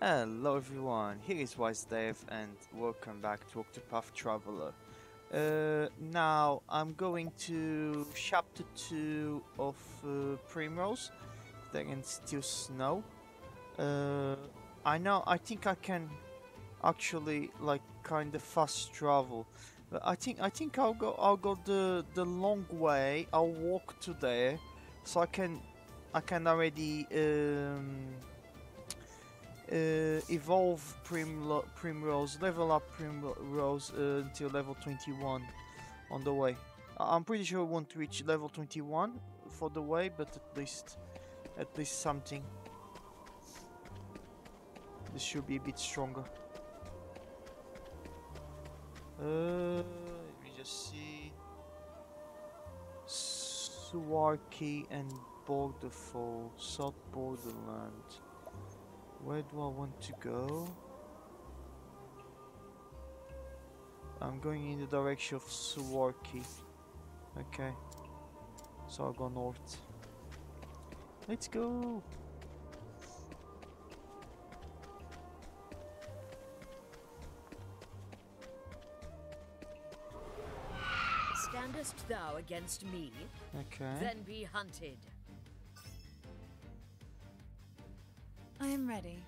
Hello everyone, here is Wisedev and welcome back to Octopath Traveler. Uh, now I'm going to chapter 2 of uh, Primrose, there can Stillsnow. Uh, I know, I think I can actually like kind of fast travel. But I think I think I'll go I'll go the the long way. I'll walk to there so I can I can already um uh, evolve Primlo Primrose, level up Primrose uh, until level 21 on the way. I'm pretty sure I won't reach level 21 for the way, but at least, at least something. This should be a bit stronger. Uh, let me just see. S'warkii and Bolderfall, South Borderland. Where do I want to go? I'm going in the direction of S'warkii. Okay. So I'll go north. Let's go! Standest thou against me? Okay. Then be hunted. I am ready.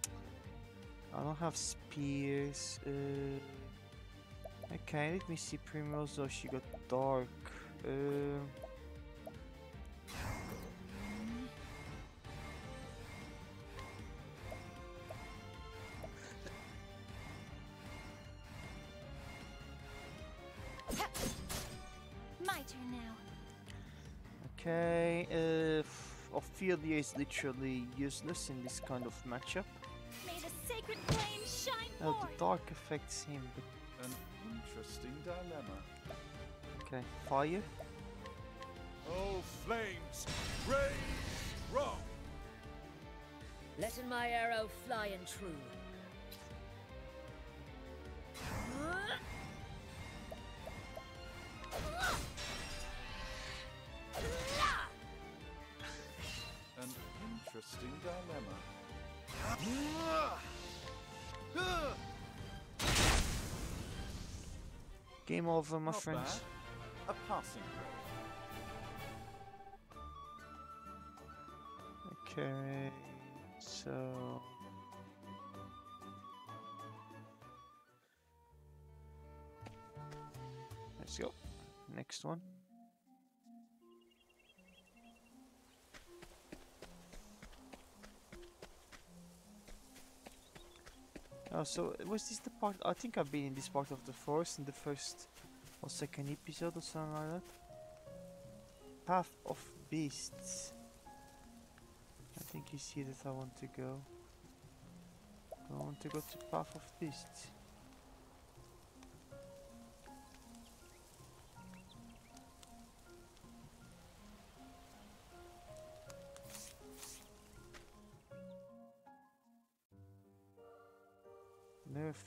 I don't have spears. Uh, okay, let me see. Primrose, though she got dark. Uh, f- is literally useless in this kind of matchup. May the sacred flame shine Oh, the dark affects him, but An interesting dilemma. okay. Fire? Oh, flames, raise wrong. Letting my arrow fly and true. Game over, my Not friends. bad. A passing grade. Okay, so. Let's go. Next one. Oh, so uh, was this the part? I think I've been in this part of the forest in the first or second episode or something like that. Path of Beasts. I think you see that I want to go. I want to go to Path of Beasts?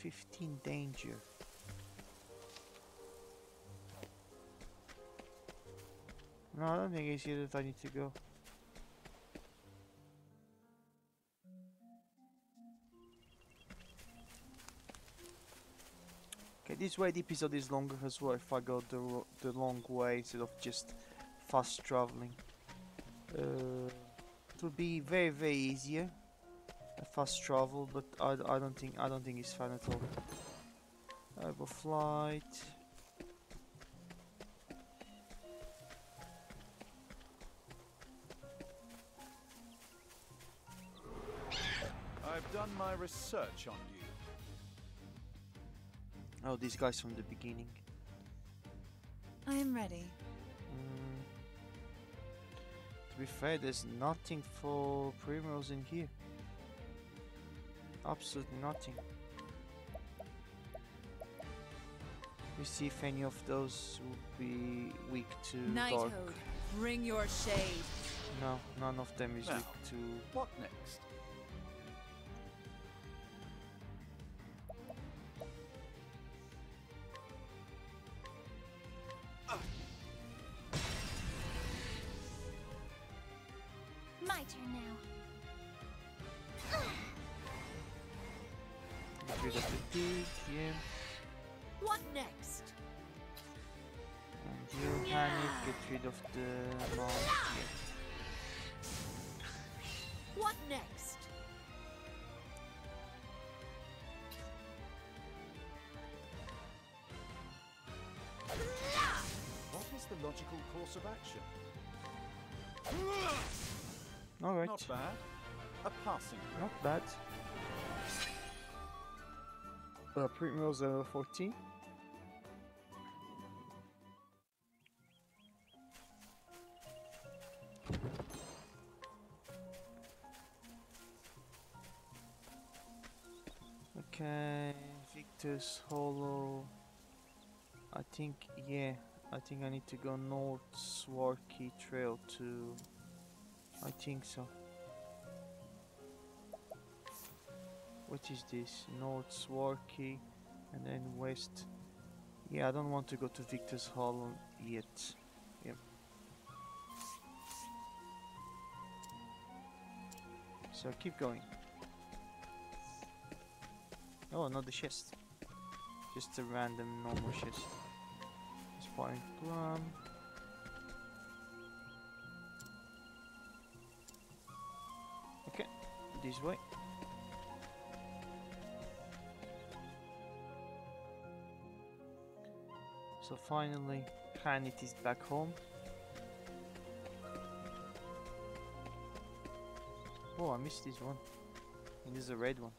15 danger. No, I don't think it's here that I need to go. Okay, this way the episode is longer as well if I go the, the long way instead of just fast traveling. Uh, it will be very very easier fast travel, but I, I don't think I don't think it's fun at all. Over flight. I've done my research on you. Oh, these guys from the beginning. I am ready. Mm. To be fair, there's nothing for Primrose in here. Absolutely nothing. We see if any of those would be weak to dark. Bring your shade. No, none of them is Now. weak to. What next? Of the mount, yeah. What next? What is the logical course of action? Alright, Not bad. A passing. not bad. Uh, Primrose level 14. Victor's Hollow. I think, yeah, I think I need to go north S'warkii Trail to. I think so. What is this? North S'warkii and then west. Yeah, I don't want to go to Victor's Hollow yet. Yep. So keep going. Oh, not the chest. Just a random normal chest. Spine plum. Okay, this way. So finally, H'aanit is back home. Oh, I missed this one. And this is a red one.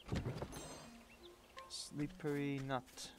Slippery nut.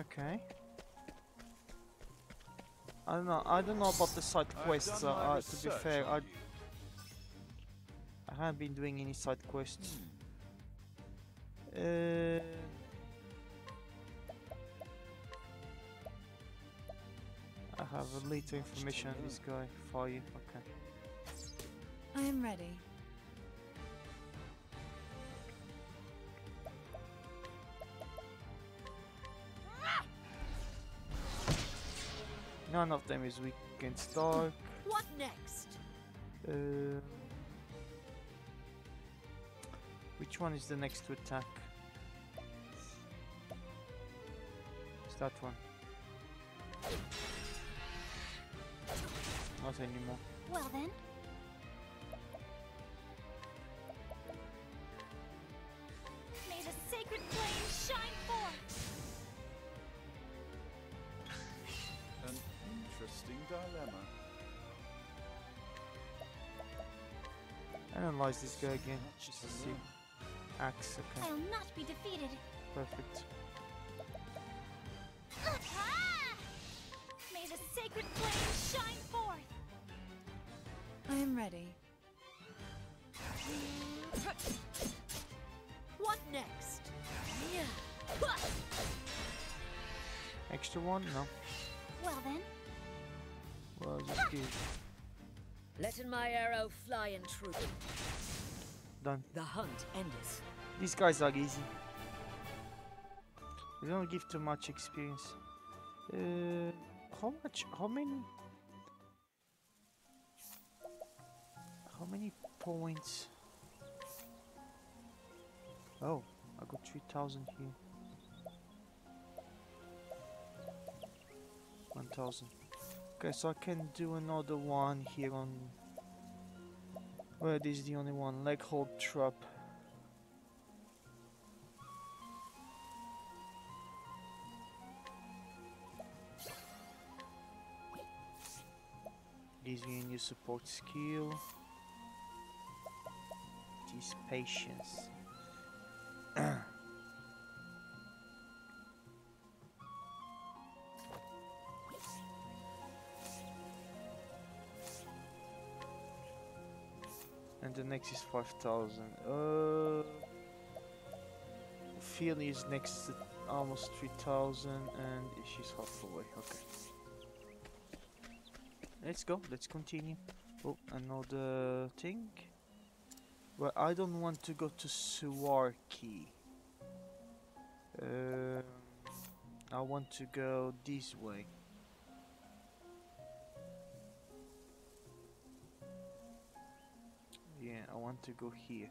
Okay. I don't know. I don't know about the side quests. Uh, uh, to be fair, I. I haven't been doing any side quests. Hmm. Uh, I have a little information on this guy for you. Okay. I am ready. None of them is weak against dark. What next? Uh, which one is the next to attack? It's that one. Not anymore. Well then. Analyze this guy again. Much Just to to see. Axe, okay. I'll not be defeated. Perfect. May the sacred flame shine forth. I am ready. What next? Extra one? No. Well then. Well, just give. Letting my arrow fly in true. Done. The hunt ends. These guys are easy. They don't give too much experience. Uh, how much? How many? How many points? Oh, I got 3000 here. 1000. Okay, so I can do another one here on. Where this is the only one. Leg hold trap. Gives me a new support skill. It is patience. the next is 5000. Uh, Philly is next almost 3000 and she's half away. Okay. Let's go. Let's continue. Oh, another thing. Well, I don't want to go to S'warkii. Um, I want to go this way. Yeah, I want to go here.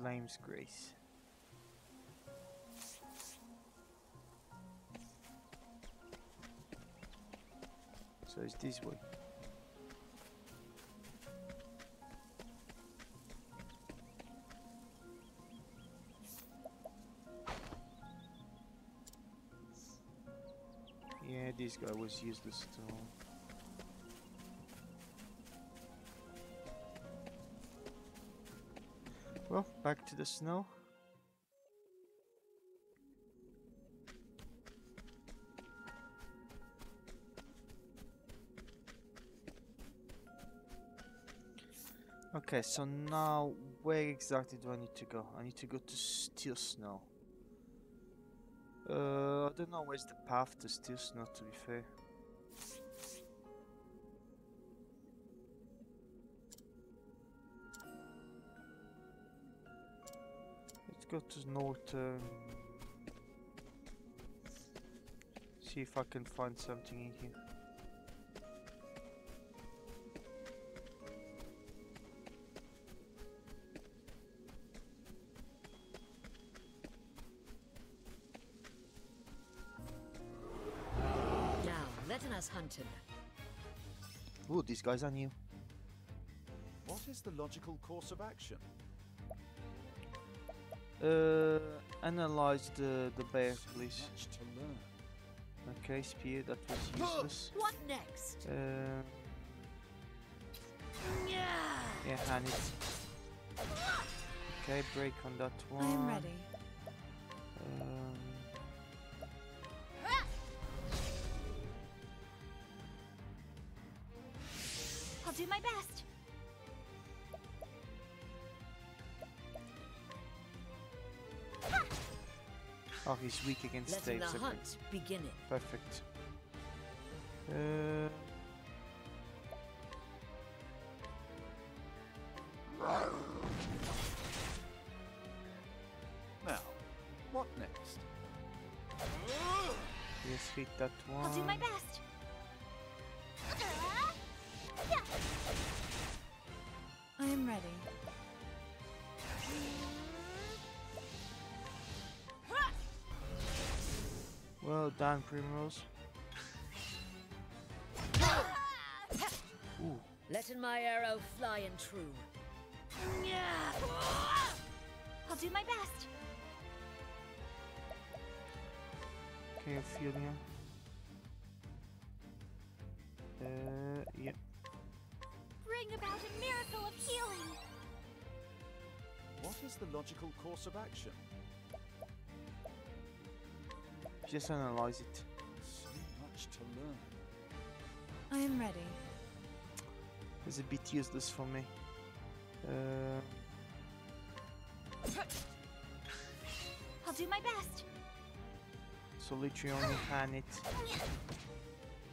Flamesgrace. So it's this way. Yeah, this guy was useless too. Back to the snow. Okay, so now where exactly do I need to go? I need to go to Stillsnow. Uh, I don't know where's the path to Stillsnow to be fair. Let's go to Northern. Um, see if I can find something in here. Now, let us hunt him. Ooh, these guys are new. What is the logical course of action? Uh, analyze the the bear, please. Much to learn. Okay, spear, that was useless. What next? Uh, Yeah. yeah, hand it. Okay, break on that one. I am ready. Weak against Letting the hunt begin. perfect. Uh, Well done, Primrose. Ooh, Letting my arrow fly and true. I'll do my best. okay, Ophilia. Uh, yep. Bring about a miracle of healing. What is the logical course of action? Just analyze it. So much to learn. I am ready. It's a bit useless for me. Uh, I'll do my best. so literally only hand it.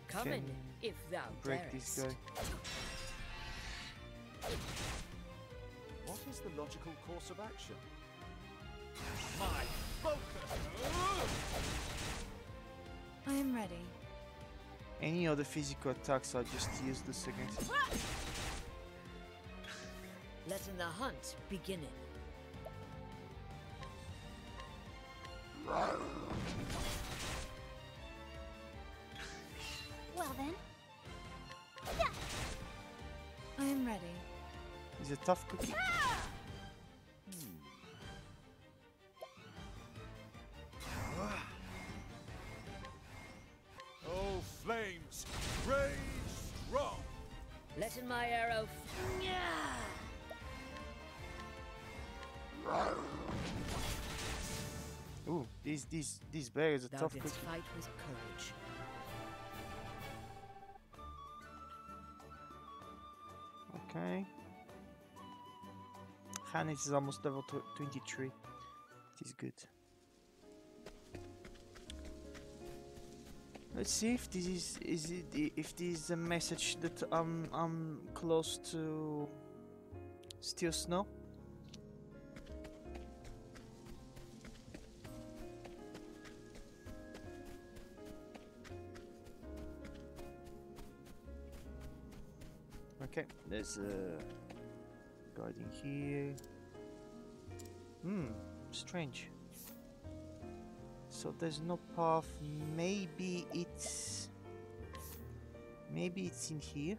Come Can in, if thou Break this darest. guy. What is the logical course of action? My focus! I am ready. Any other physical attacks I'll just useless against it. Letting the hunt begin. Well then. I am ready. He's a tough cookie. Ah! Letting my arrow. F- Ooh, these these these bears are Thou tough didst fight with courage. Okay. H'aanit is almost level tw- 23. It is good. Let's see if this is is it if this is a message that I'm I'm close to Stillsnow. Okay, there's a guide in here. Hmm, strange. So there's no path. Maybe it's. Maybe it's in here.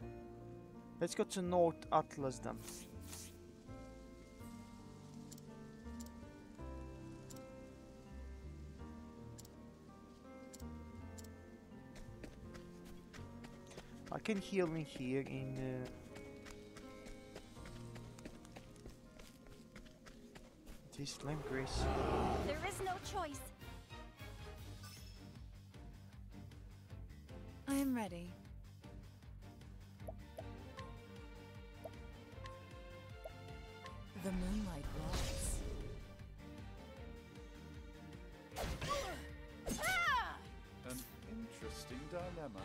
Let's go to North Atlas then. I can heal in here in. Uh, this flame grace. There is no choice. I am ready. The moonlight walks. An interesting dilemma.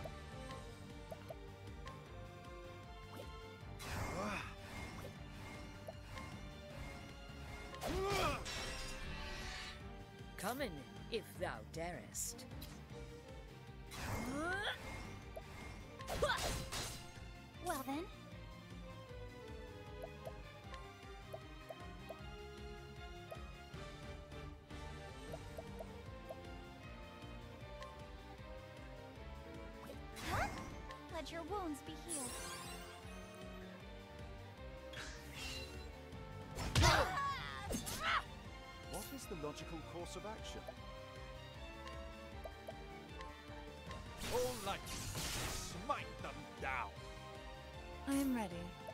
Come in, if thou darest. Let your wounds be healed. What is the logical course of action? All lightning, smite them down! I am ready.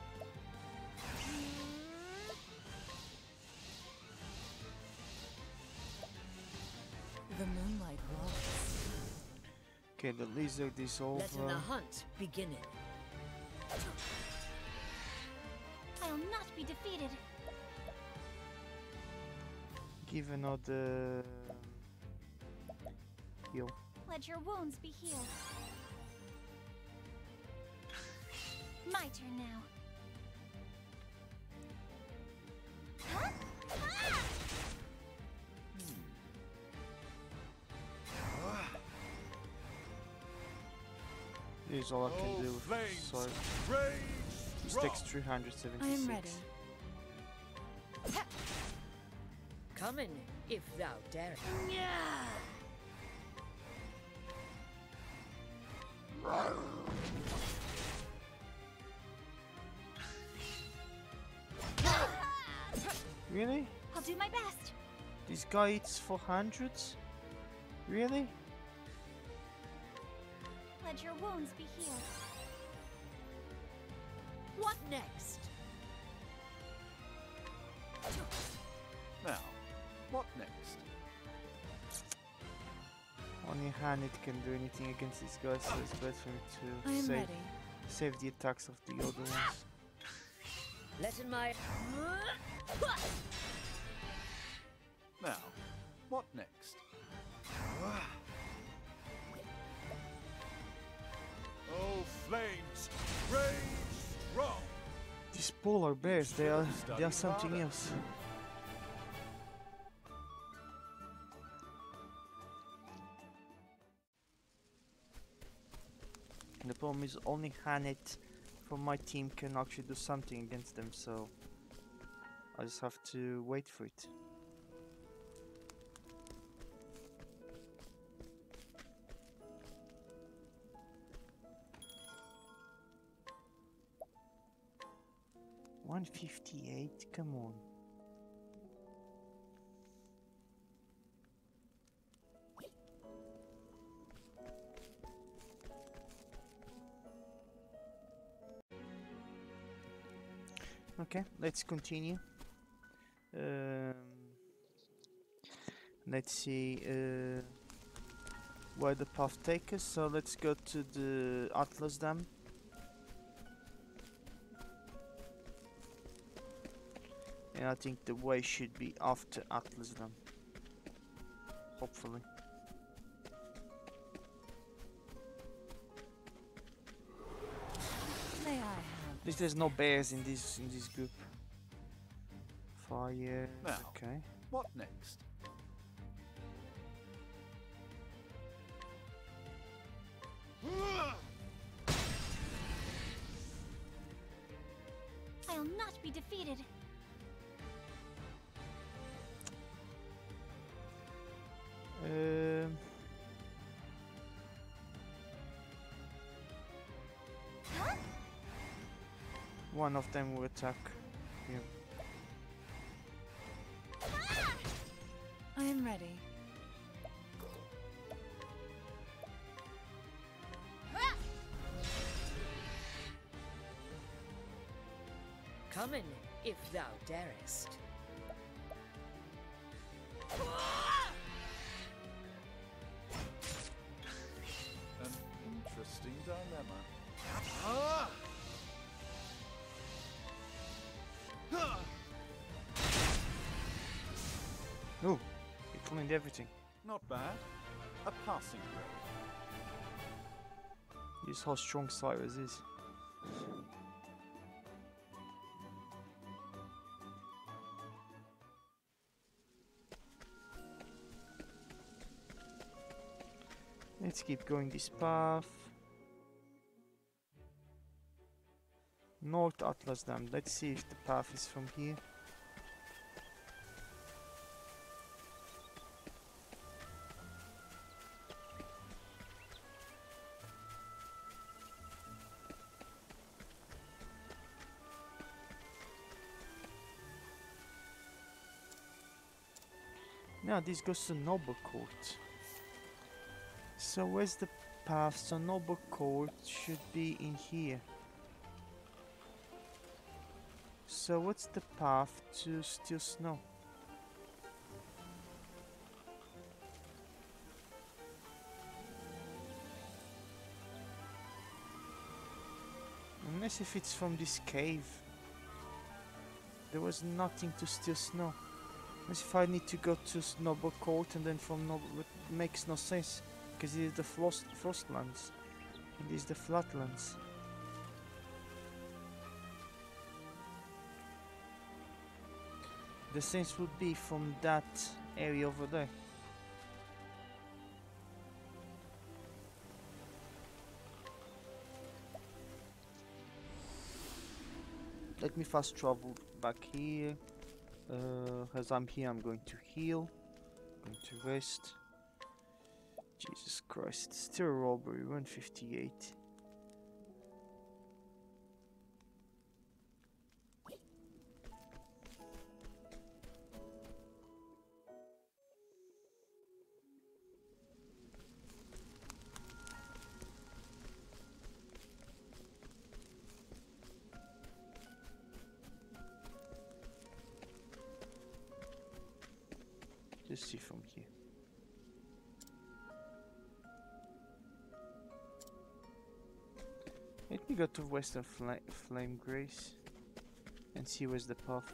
Okay, the lizard is Letting the hunt beginneth. I'll not be defeated. Give another heal. Let your wounds be healed. My turn now. Is all I can do. flames, Sorry. rage This strong! takes 376. I am ready. Come in, if thou darest. Really? I'll do my best. This guy eats 400? Really? Let your wounds be healed. What next? Now, what next? Only H'aanit can do anything against these guys, so it's better for me to save, ready. save the attacks of the other ones. Letting my. Now, what next? Flames, rage strong! These polar bears, they are, they are something harder. else. The problem is only H'aanit from my team can actually do something against them, so I just have to wait for it. Let's continue. Um, let's see uh, where the path takes us. So let's go to the Atlasdam. And I think the way should be after Atlasdam. Hopefully. May I have At least there's no bears in this in this group. Fire. Now. Okay. What next? I'll not be defeated. Um. Huh? One of them will attack him. Am ready. Come in, if thou darest. Cleaned everything. Not bad. A passing grade. Use how strong Cyrus is. Let's keep going this path. North Atlasdam. Let's see if the path is from here. Now this goes to Noblecourt. So where's the path? So Noble Court should be in here. So what's the path to Stillsnow? Unless if it's from this cave. There was nothing to Stillsnow. Unless if I need to go to S- Noblecourt and then from Noble... It makes no sense. Because it is the frost, Frostlands. And this the Flatlands. The sense would be from that area over there. Let me fast travel back here. Uh, as I'm here, I'm going to heal. I'm Going to rest. Jesus Christ, still a robbery, 158. See from here. Let me go to Western Fla Flame Grace and see where's the path.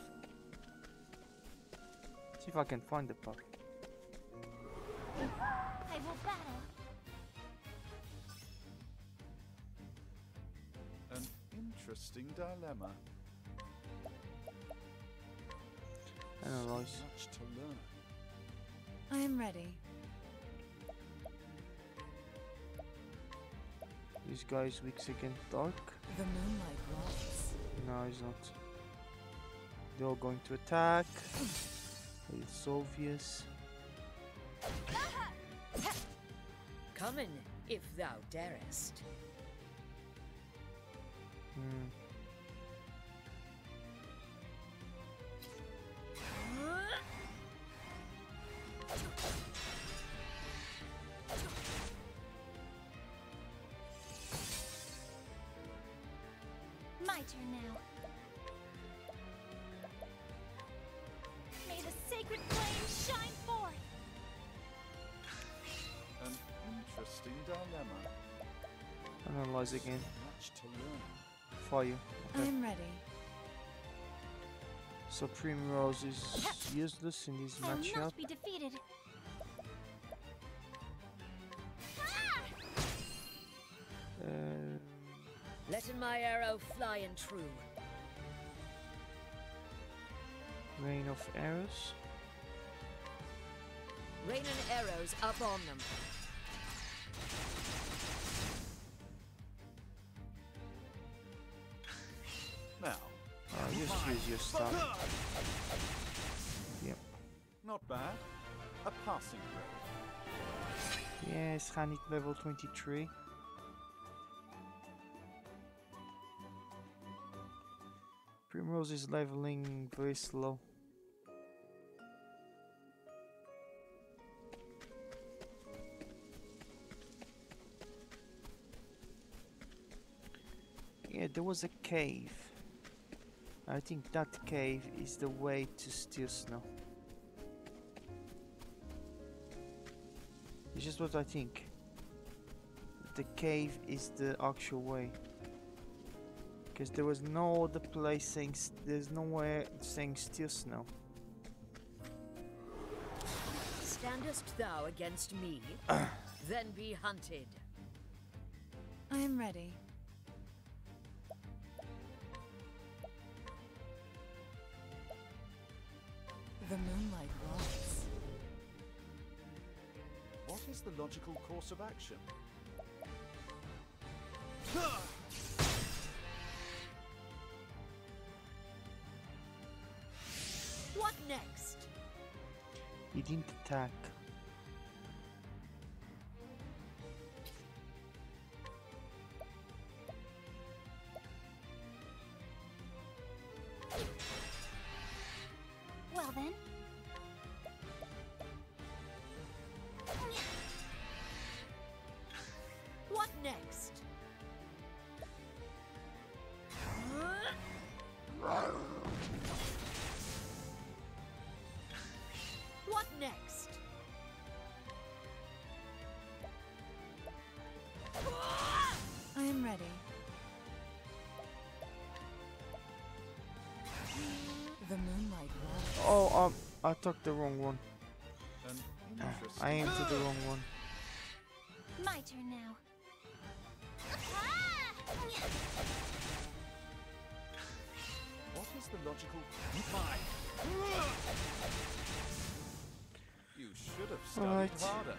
See if I can find the path. I will battle. An interesting dilemma. Analyze. So much to learn. I am ready. This guy's weak against dark. The moonlight rocks. No, he's not. They're all going to attack. It's obvious. Come in, if thou darest. Hmm. Analyze again. So much to learn. I'm ready. So Primrose is useless in this I will matchup. be defeated. Um, Letting my arrow fly and true. rain of arrows. Rain and arrows up on them. Just use your stuff. Yep. not bad. A passing grade. Yes, H'aanit level 23. Primrose is leveling very slow. Yeah, there was a cave. I think that cave is the way to Stillsnow. It's just what I think. The cave is the actual way. Because there was no other place saying, there's nowhere saying Stillsnow. Standest thou against me? then be hunted. I am ready. The moonlight rocks. What is the logical course of action? What next? He didn't attack. I took the wrong one. An Ah, interesting. I aimed to the wrong one. My turn now. What is the logical? Fine. You should have studied Alright. harder.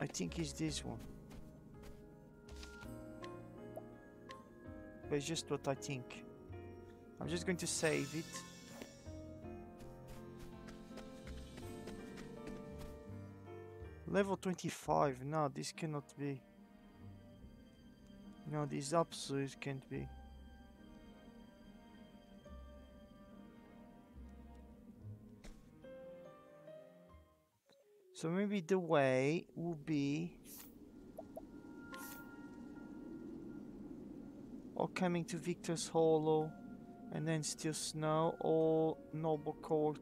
I think it's this one. It's just what I think. I'm just going to save it. Level 25. No, this cannot be. No, this absolute can't be. So maybe the way will be or coming to Victor's Hollow and then Stillsnow or Noble Court.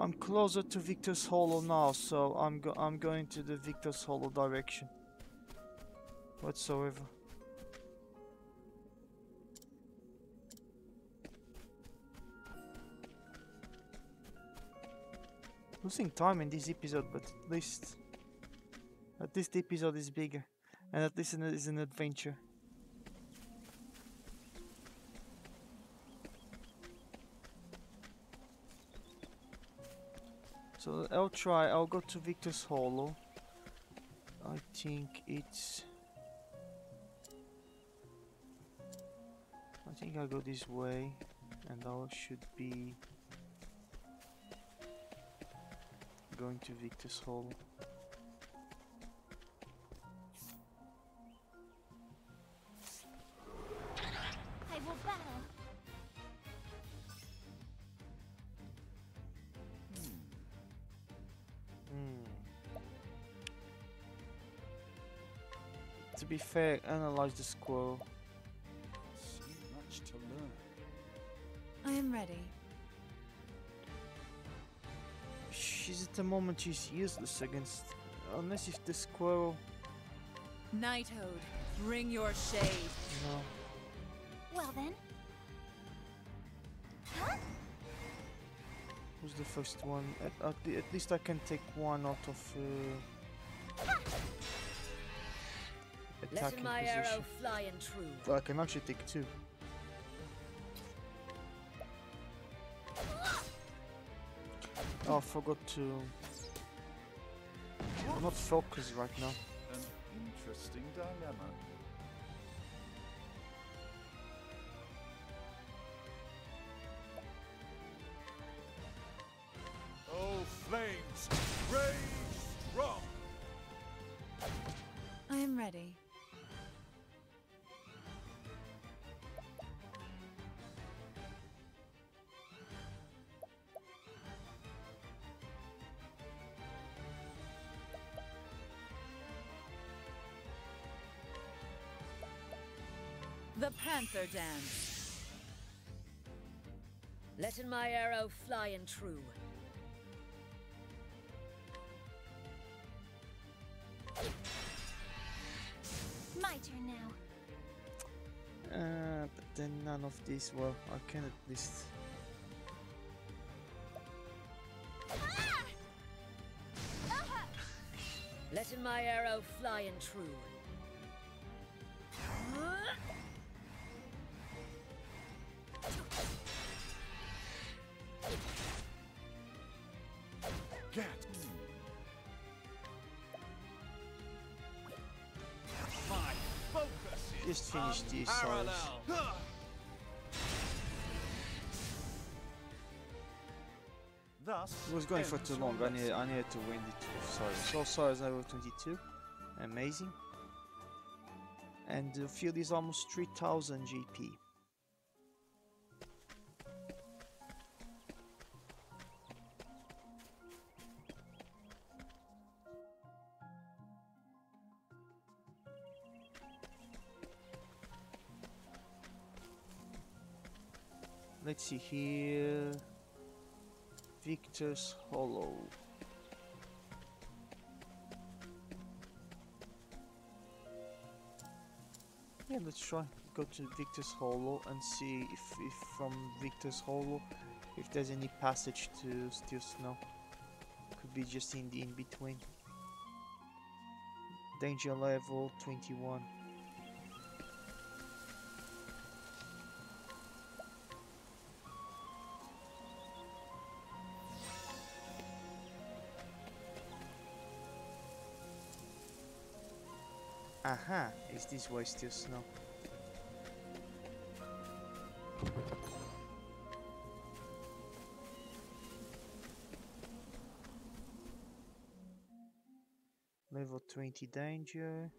I'm closer to Victor's Hollow now, so I'm go I'm going to the Victor's Hollow direction. Whatsoever. Losing time in this episode, but at least at the episode is bigger, and at least it is an adventure. So I'll try. I'll go to Victor's Hollow. I think it's. I think I'll go this way, and I should be going to Victor's Hollow. I will battle. Hmm. To be fair, analyze the squirrel. The moment she's useless against unless if the squirrel Nighthode, bring your shade. you know Well then. Huh? who's the first one at, at, the, at least I can take one out of uh, Let attacking my position arrow fly and true. Well, I can actually take two Oh, I forgot to I'm not focused right now An interesting dilemma. Oh, flames! Rage strong! I am ready. The Panther Dance. Letting my arrow fly and true. My turn now. Uh, but then none of these. Well, I can at least. Letting my arrow fly and true. Just finish these unparalleled. Thus, It was going for too long. I need. I needed to win the two. Sorry. So sorry, wrote 22. Amazing. And the field is almost 3000 GP. Let's see here. Victor's Hollow. Yeah, let's try. Go to Victor's Hollow and see if, if from Victor's Hollow if there's any passage to Stillsnow. Could be just in the in between. Danger level 21. Aha, is this way Stillsnow? Level 20 danger.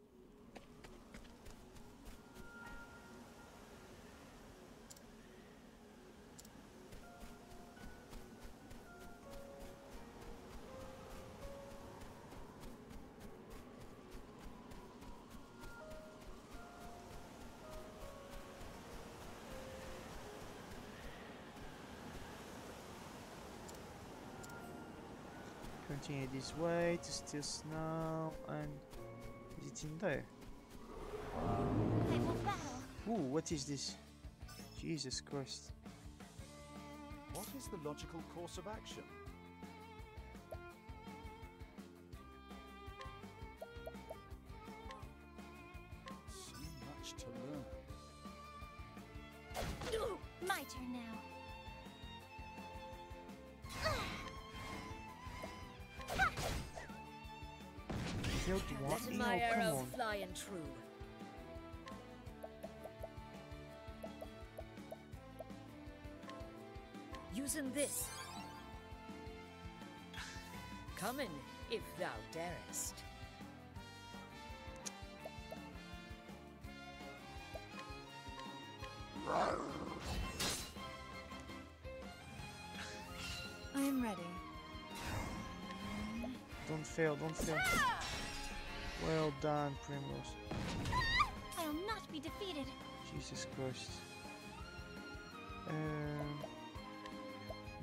Continue this way to Stillsnow and is it in there? Ooh, what is this? Jesus Christ. What is the logical course of action? Using this. Coming, if thou darest. I am ready. Don't fail, don't fail. Well done, Primrose. I'll not be defeated. Jesus Christ. Um,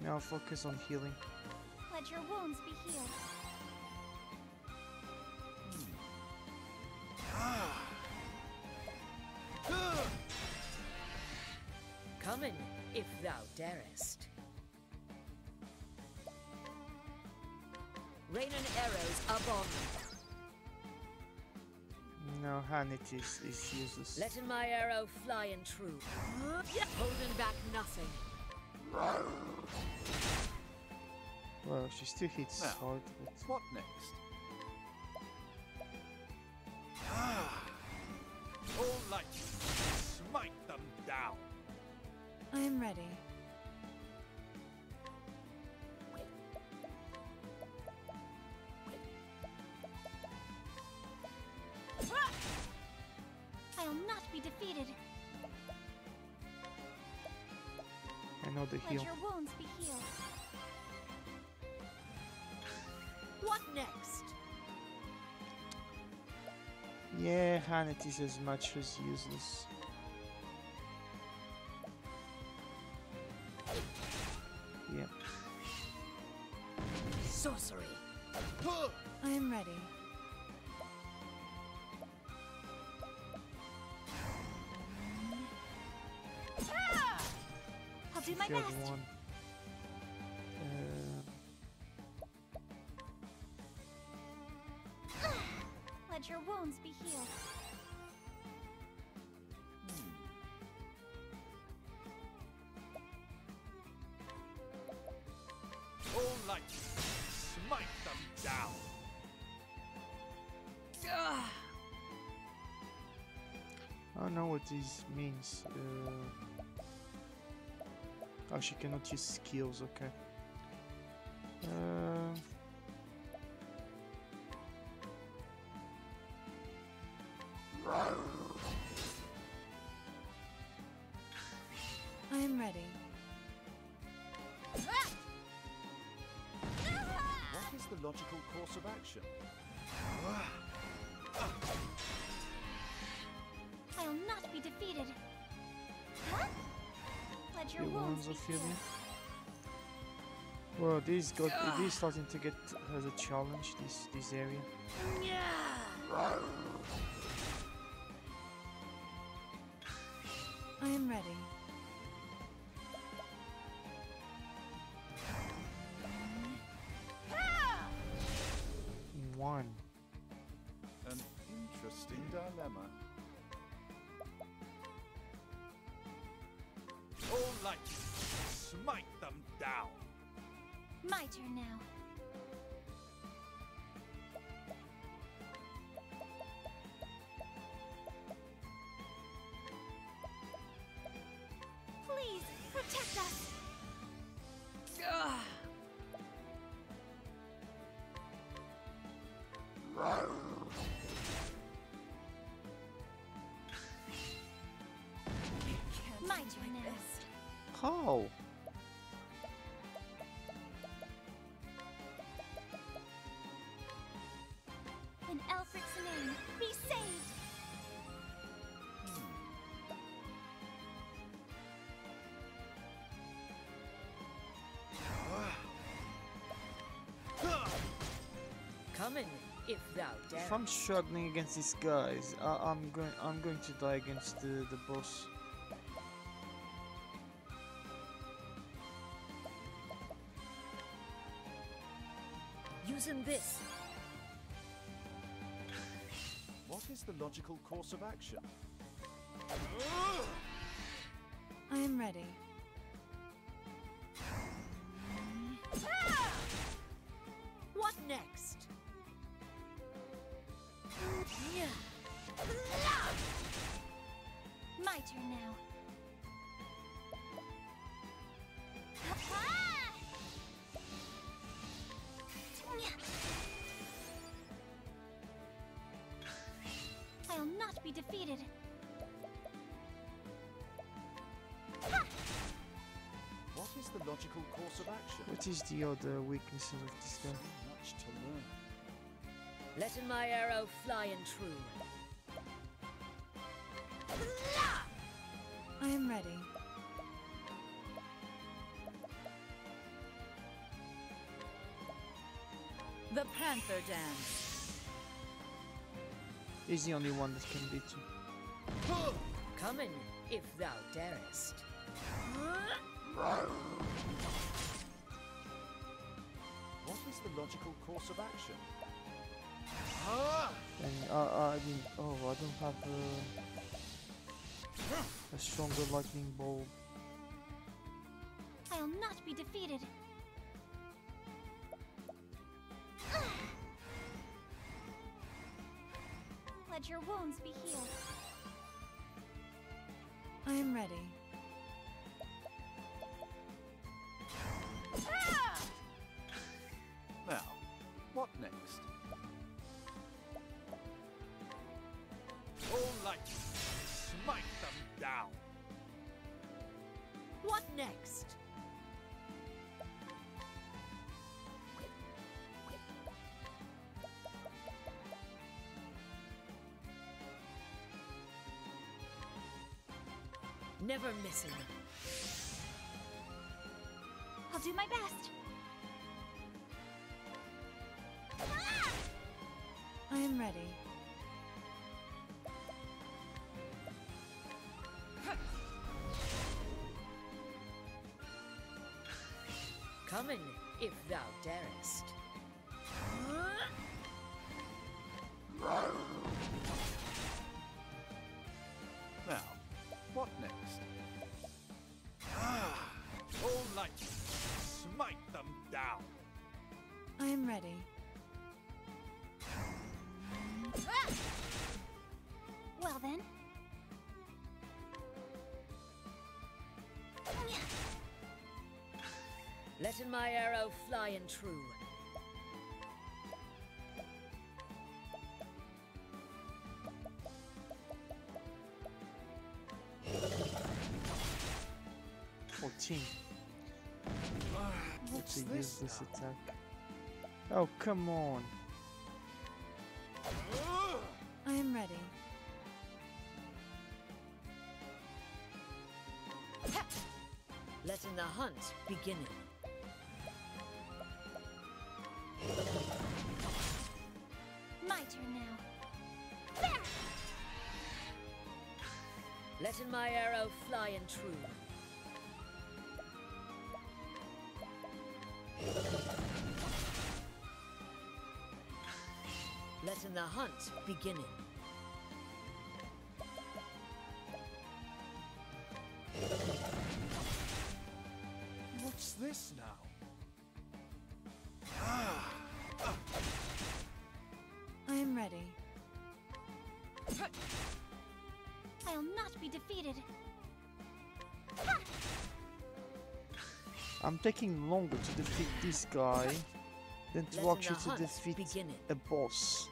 now focus on healing. Let your wounds be healed. Come in, if thou darest. Rain and arrows upon me. No, H'aanit is, is useless. Letting my arrow fly and true. Holding back nothing. Well, she still hits Now, hard, but What next? Ah! All light, smite them down. I am ready. Know Let heal. your wounds be healed. What next? Yeah, H'aanit is as much as useless. Yep. Sorcery. I am ready. Light, smite them down. I don't know what this means. Uh, oh, she cannot use skills, okay. Uh, Let your your wounds wounds be are healed. healing. Well, this got it is starting to get as a challenge. This this area. I am ready. Protect us. My turn now. How? Come in, if thou darest. If I'm struggling against these guys, I, I'm going I'm going to die against the the boss. Using this. What is the logical course of action? I am ready. Be defeated. What is the logical course of action? What is the other weaknesses of this So guy? much to learn. Letting my arrow fly and true. I am ready. The Panther Dance. He's the only one that can beat you. Come in, if thou darest. What is the logical course of action? Ah! And uh, uh, I mean, oh, I don't have uh, a stronger lightning bolt. I'll not be defeated. Be healed. I am ready. Never missing. I'll do my best. I am ready. Come in, if thou darest. Letting my arrow fly and true. Fourteen. What's It's a this useless now? attack. Oh, come on. I am ready. Letting the hunt beginning. Letting my arrow fly and true. Letting the hunt beginning. Defeated. I'm taking longer to defeat this guy than to the actually to defeat beginning. a boss.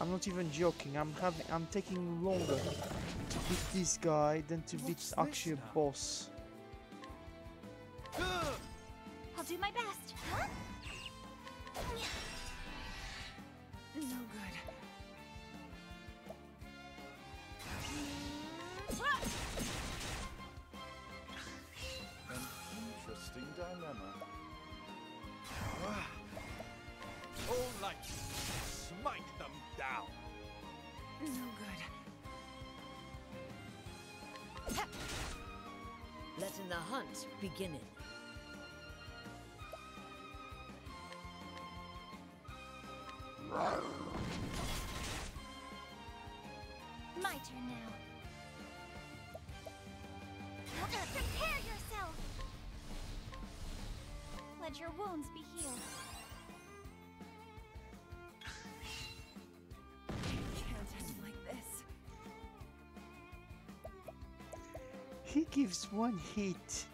I'm not even joking. I'm having I'm taking longer to beat this guy than to beat What's this actually a boss. Beginning. My turn now. Prepare yourself! Let your wounds be healed. Can't end like this. He gives one hit.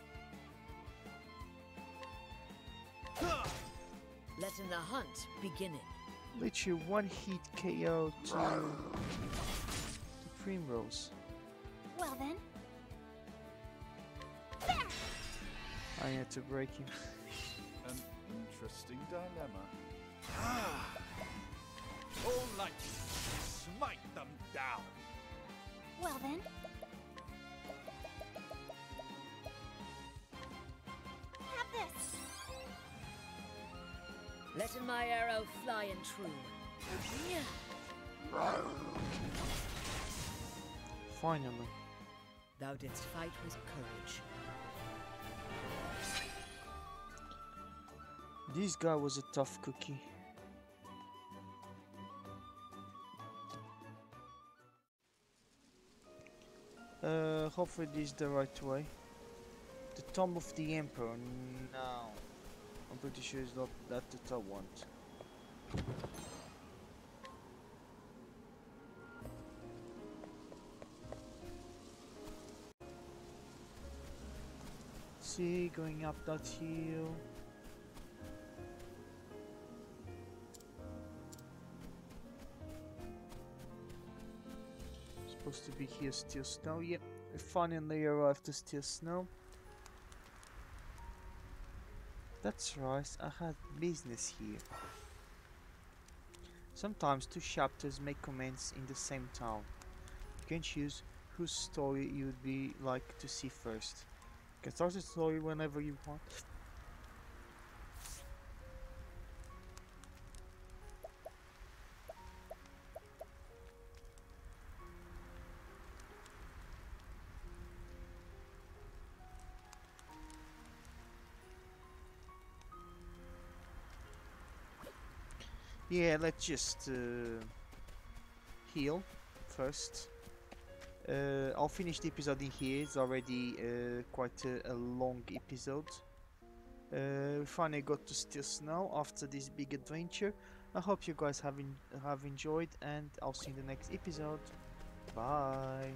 Letting the hunt beginning. Literally one hit KO to, to Primrose. Well then. I had to break him. An interesting dilemma. Ah. All light, smite them down. Well then. Letting my arrow fly and true. Finally. Thou didst fight with courage. This guy was a tough cookie. Uh, hopefully this is the right way. The Tomb of the Emperor. No. Pretty sure it's not that that I want. See, going up that hill. Supposed to be here Stillsnow. Yep, we finally arrived to Stillsnow. That's right, I had business here. Sometimes two chapters may commence in the same town. You can choose whose story you would be like to see first. You can start the story whenever you want. Yeah, let's just uh, heal first. Uh, I'll finish the episode in here. It's already uh, quite a, a long episode. Uh, we finally got to Stillsnow after this big adventure. I hope you guys have have enjoyed, and I'll see you in the next episode. Bye.